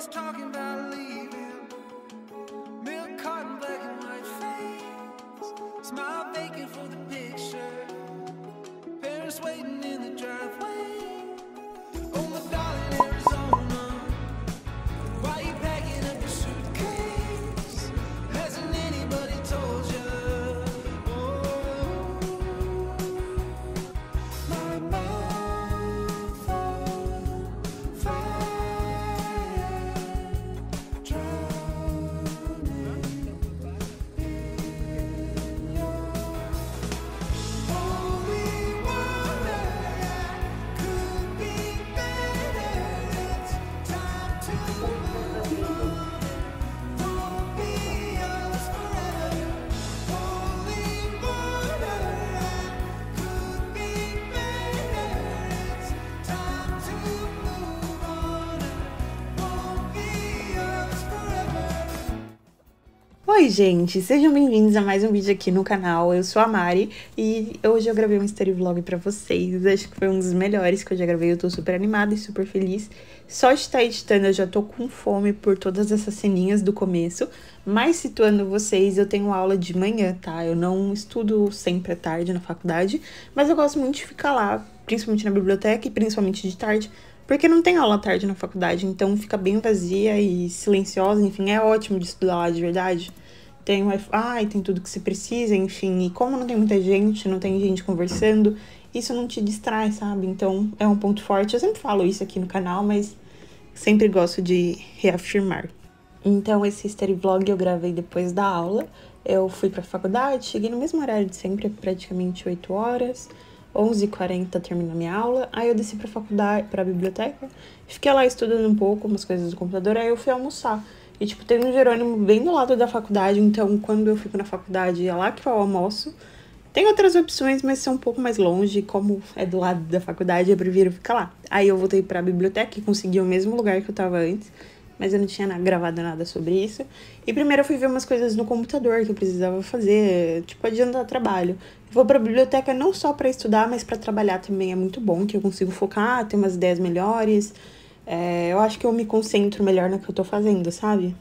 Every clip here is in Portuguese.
was talking about leaving. Milk carton, black and white face. Smile Oi, gente, sejam bem-vindos a mais um vídeo aqui no canal. Eu sou a Mari e hoje eu gravei um story vlog pra vocês. Acho que foi um dos melhores que eu já gravei. Eu tô super animada e super feliz. Só de estar editando, eu já tô com fome por todas essas ceninhas do começo. Mas situando vocês, eu tenho aula de manhã, tá? Eu não estudo sempre à tarde na faculdade, mas eu gosto muito de ficar lá, principalmente na biblioteca e principalmente de tarde, porque não tem aula à tarde na faculdade, então fica bem vazia e silenciosa, enfim, é ótimo de estudar lá de verdade. Tem Wi-Fi, tem tudo que você precisa, enfim, e como não tem muita gente, não tem gente conversando, isso não te distrai, sabe? Então é um ponto forte. Eu sempre falo isso aqui no canal, mas sempre gosto de reafirmar. Então, esse study vlog eu gravei depois da aula. Eu fui pra faculdade, cheguei no mesmo horário de sempre, praticamente 8 horas. 11h40 termina minha aula. Aí eu desci pra faculdade, pra biblioteca. Fiquei lá estudando um pouco, umas coisas do computador. Aí eu fui almoçar. E, tipo, tem um Jerônimo bem do lado da faculdade. Então, quando eu fico na faculdade, é lá que eu almoço. Tem outras opções, mas são um pouco mais longe. Como é do lado da faculdade, eu prefiro ficar lá. Aí eu voltei pra biblioteca e consegui o mesmo lugar que eu tava antes. Mas eu não tinha gravado nada sobre isso. E primeiro eu fui ver umas coisas no computador que eu precisava fazer, tipo, adiantar trabalho. Eu vou pra biblioteca não só pra estudar, mas pra trabalhar também é muito bom, que eu consigo focar, ter umas ideias melhores. É, eu acho que eu me concentro melhor no que eu tô fazendo, sabe?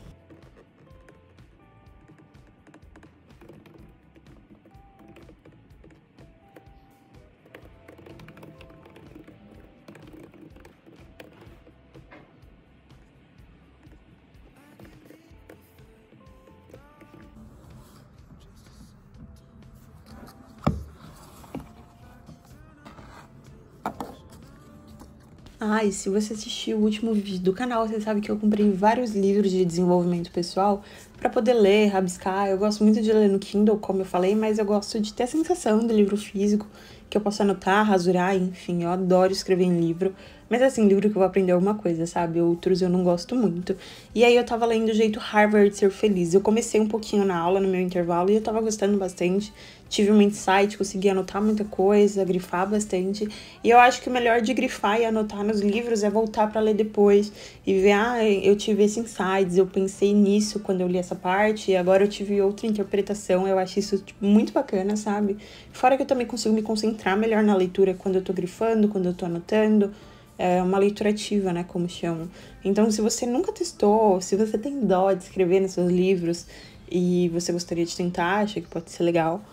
Se você assistiu o último vídeo do canal, você sabe que eu comprei vários livros de desenvolvimento pessoal pra poder ler, rabiscar. Eu gosto muito de ler no Kindle, como eu falei, mas eu gosto de ter a sensação do livro físico, que eu posso anotar, rasurar, enfim, eu adoro escrever em livro. Mas assim, livro que eu vou aprender alguma coisa, sabe? Outros eu não gosto muito. E aí eu tava lendo o jeito Harvard ser feliz. Eu comecei um pouquinho na aula, no meu intervalo, e eu tava gostando bastante. Tive um insight, consegui anotar muita coisa, grifar bastante. E eu acho que o melhor de grifar e anotar nos livros é voltar pra ler depois e ver, ah, eu tive esse insights, eu pensei nisso quando eu li essa parte, e agora eu tive outra interpretação. Eu acho isso tipo, muito bacana, sabe? Fora que eu também consigo me concentrar melhor na leitura quando eu tô grifando, quando eu tô anotando. É uma leitura ativa, né, como chamam. Então, se você nunca testou, se você tem dó de escrever nos seus livros e você gostaria de tentar, acha que pode ser legal,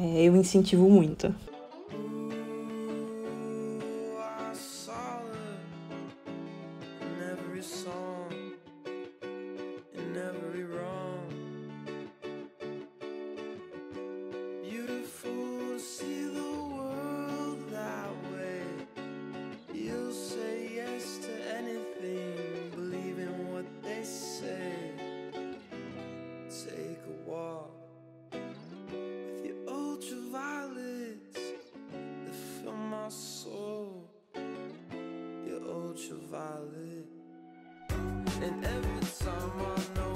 eu incentivo muito. Ultraviolet, and every time I know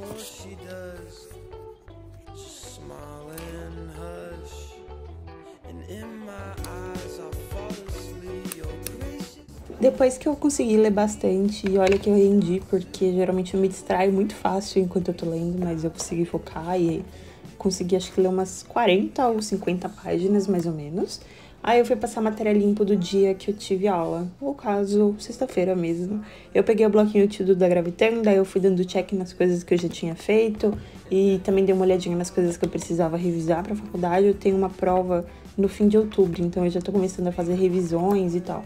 course she does. Smile and hush. And in my eyes, I fall asleep. Depois que eu consegui ler bastante, e olha que eu rendi, porque geralmente eu me distraio muito fácil enquanto eu tô lendo, mas eu consegui focar e consegui acho que ler umas 40 ou 50 páginas mais ou menos. Aí eu fui passar matéria limpo do dia que eu tive aula, ou caso, sexta-feira mesmo. Eu peguei o bloquinho tudo da Gravitando, daí eu fui dando check nas coisas que eu já tinha feito e também dei uma olhadinha nas coisas que eu precisava revisar pra faculdade. Eu tenho uma prova no fim de outubro, então eu já tô começando a fazer revisões e tal.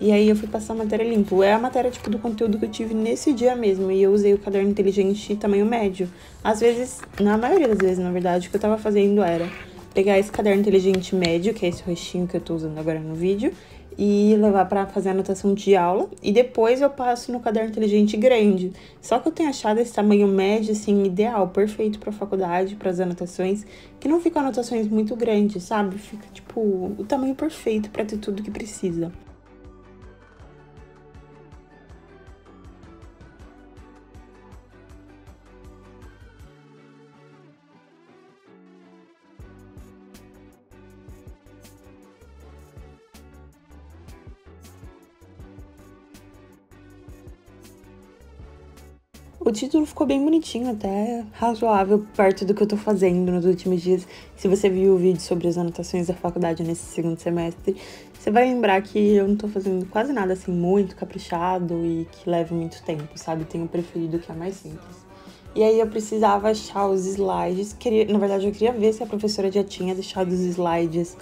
E aí eu fui passar a matéria limpo. É a matéria tipo do conteúdo que eu tive nesse dia mesmo. E eu usei o caderno inteligente tamanho médio. Às vezes, na maioria das vezes, na verdade, o que eu tava fazendo era pegar esse caderno inteligente médio, que é esse rostinho que eu tô usando agora no vídeo, e levar para fazer anotação de aula. E depois eu passo no caderno inteligente grande. Só que eu tenho achado esse tamanho médio, assim, ideal, perfeito pra faculdade, para as anotações, que não ficam anotações muito grandes, sabe? Fica, tipo, o tamanho perfeito para ter tudo que precisa. O título ficou bem bonitinho, até razoável, perto do que eu tô fazendo nos últimos dias. Se você viu o vídeo sobre as anotações da faculdade nesse segundo semestre, você vai lembrar que eu não tô fazendo quase nada assim muito caprichado e que leve muito tempo, sabe? Tenho preferido que é mais simples. E aí eu precisava achar os slides. Queria, na verdade, eu queria ver se a professora já tinha deixado os slides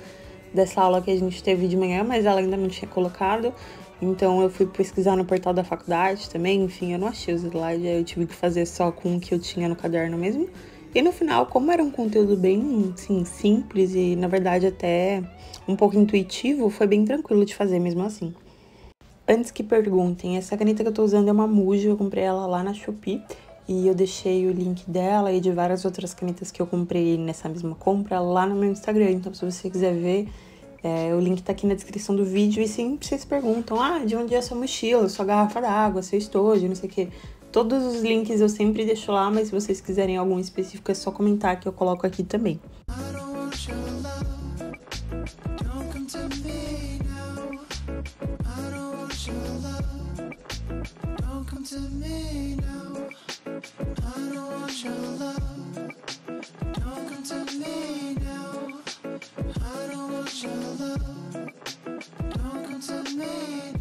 dessa aula que a gente teve de manhã, mas ela ainda não tinha colocado. Então eu fui pesquisar no portal da faculdade também, enfim, eu não achei os slides, eu tive que fazer só com o que eu tinha no caderno mesmo. E no final, como era um conteúdo bem assim, simples e na verdade até um pouco intuitivo, foi bem tranquilo de fazer mesmo assim. Antes que perguntem, essa caneta que eu tô usando é uma Muji, eu comprei ela lá na Shopee. E eu deixei o link dela e de várias outras canetas que eu comprei nessa mesma compra lá no meu Instagram. Então, se você quiser ver, é, o link tá aqui na descrição do vídeo. E sempre vocês perguntam: ah, de onde é sua mochila, sua garrafa d'água, seu estojo, não sei o quê. Todos os links eu sempre deixo lá, mas se vocês quiserem algum específico é só comentar que eu coloco aqui também. I Don't come to me.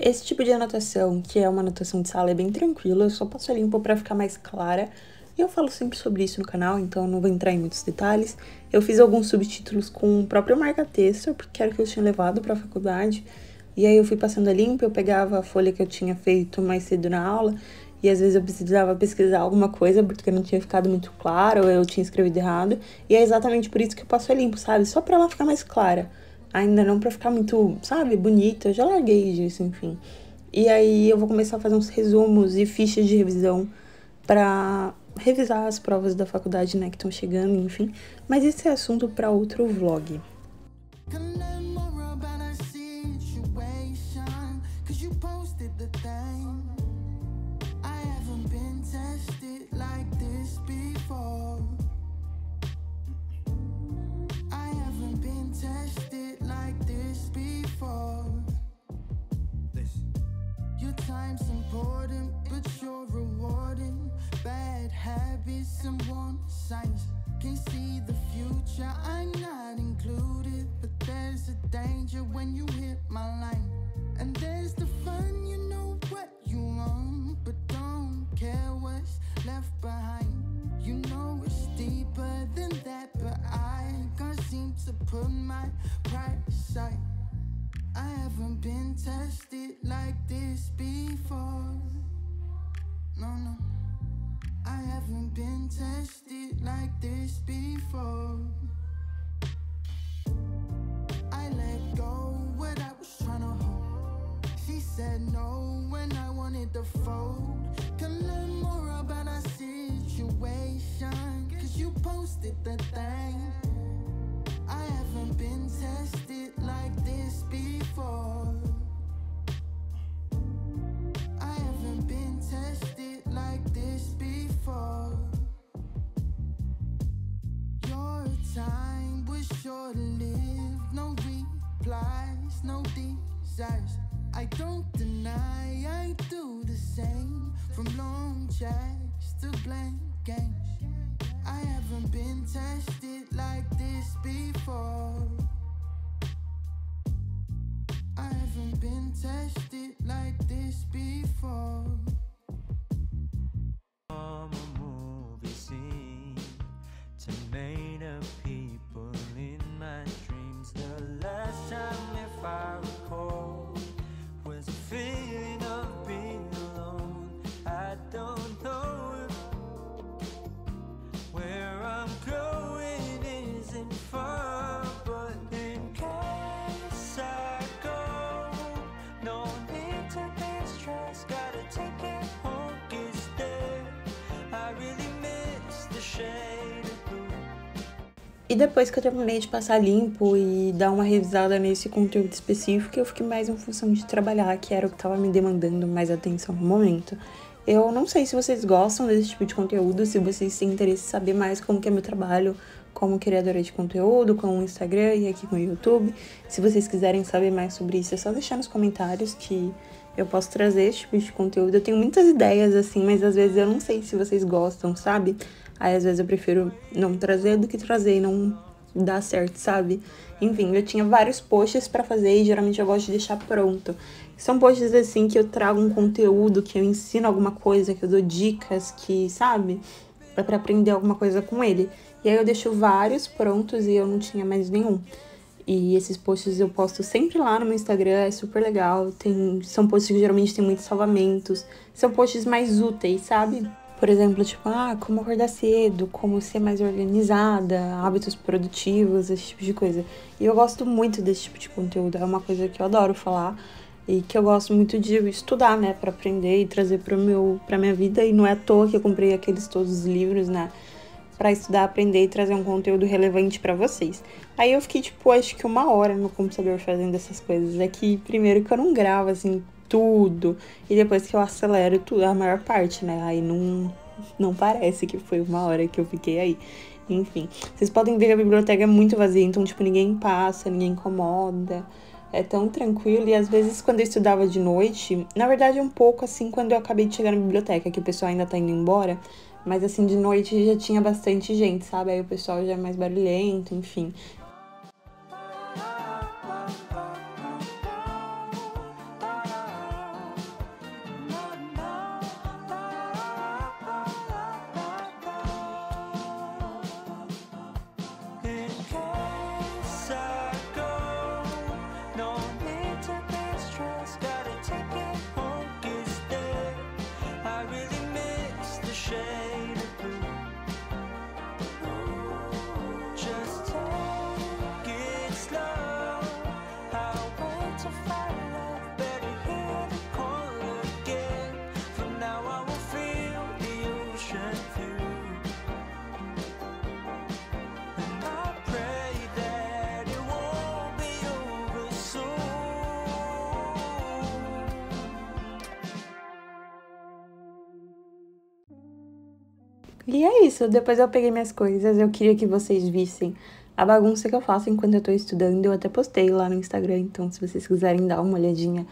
Esse tipo de anotação, que é uma anotação de sala, é bem tranquilo, eu só passo a limpo para ficar mais clara. E eu falo sempre sobre isso no canal, então não vou entrar em muitos detalhes. Eu fiz alguns subtítulos com o próprio marca-texto, porque era o que eu tinha levado para a faculdade. E aí eu fui passando a limpo, eu pegava a folha que eu tinha feito mais cedo na aula, e às vezes eu precisava pesquisar alguma coisa porque não tinha ficado muito claro, ou eu tinha escrevido errado. E é exatamente por isso que eu passo a limpo, sabe? Só para ela ficar mais clara ainda não pra ficar muito, sabe, bonita. Eu já larguei disso, enfim. E aí eu vou começar a fazer uns resumos e fichas de revisão pra revisar as provas da faculdade, né, que estão chegando, enfim. Mas esse é assunto pra outro vlog. Can danger when you hit my line. And there's the fun, you know what you want, but don't care what's left behind. You know it's deeper than that, but I can't seem to put my pride aside. I haven't been tested like this before. No, no. I haven't been tested like this before. Said no when I wanted to fold. Can learn more about our situation. Cause you posted the thing. I haven't been tested like this before. I haven't been tested like this before. Your time was short lived, no replies, no desires. I don't deny I do the same from long chats to blank games. I haven't been tested like this before. I haven't been tested like this before. E depois que eu terminei de passar limpo e dar uma revisada nesse conteúdo específico, eu fiquei mais em função de trabalhar, que era o que estava me demandando mais atenção no momento. Eu não sei se vocês gostam desse tipo de conteúdo, se vocês têm interesse em saber mais como que é meu trabalho como criadora de conteúdo, com o Instagram e aqui com o YouTube. Se vocês quiserem saber mais sobre isso, é só deixar nos comentários que eu posso trazer esse tipo de conteúdo. Eu tenho muitas ideias assim, mas às vezes eu não sei se vocês gostam, sabe? Aí às vezes eu prefiro não trazer do que trazer e não dar certo, sabe? Enfim, eu tinha vários posts pra fazer e geralmente eu gosto de deixar pronto. São posts assim que eu trago um conteúdo, que eu ensino alguma coisa, que eu dou dicas, que, sabe? É pra aprender alguma coisa com ele. E aí eu deixo vários prontos e eu não tinha mais nenhum. E esses posts eu posto sempre lá no meu Instagram, é super legal. Tem, são posts que geralmente tem muitos salvamentos. São posts mais úteis, sabe? Por exemplo, tipo, ah, como acordar cedo, como ser mais organizada, hábitos produtivos, esse tipo de coisa. E eu gosto muito desse tipo de conteúdo, é uma coisa que eu adoro falar e que eu gosto muito de estudar, né, para aprender e trazer para meu para minha vida e não é à toa que eu comprei aqueles todos os livros, né, para estudar, aprender e trazer um conteúdo relevante para vocês. Aí eu fiquei tipo, acho que uma hora no computador fazendo essas coisas. É que primeiro que eu não gravo assim tudo e depois que eu acelero tudo, a maior parte, né? Aí não não parece que foi uma hora que eu fiquei aí. Enfim, vocês podem ver que a biblioteca é muito vazia, então tipo ninguém passa, ninguém incomoda é tão tranquilo. E às vezes, quando eu estudava de noite, na verdade, um pouco assim, quando eu acabei de chegar na biblioteca, que o pessoal ainda tá indo embora, mas assim, de noite já tinha bastante gente, sabe? Aí o pessoal já é mais barulhento, enfim. E é isso, depois eu peguei minhas coisas, eu queria que vocês vissem a bagunça que eu faço enquanto eu tô estudando. Eu até postei lá no Instagram, então se vocês quiserem dar uma olhadinha,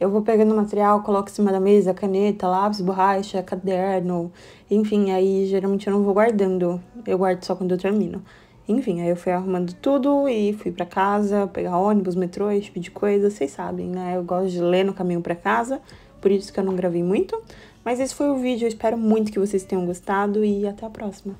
eu vou pegando material, coloco em cima da mesa, caneta, lápis, borracha, caderno, enfim, aí geralmente eu não vou guardando, eu guardo só quando eu termino. Enfim, aí eu fui arrumando tudo e fui para casa, pegar ônibus, metrô, esse tipo de coisa, vocês sabem, né? Eu gosto de ler no caminho para casa, por isso que eu não gravei muito. Mas esse foi o vídeo, eu espero muito que vocês tenham gostado e até a próxima.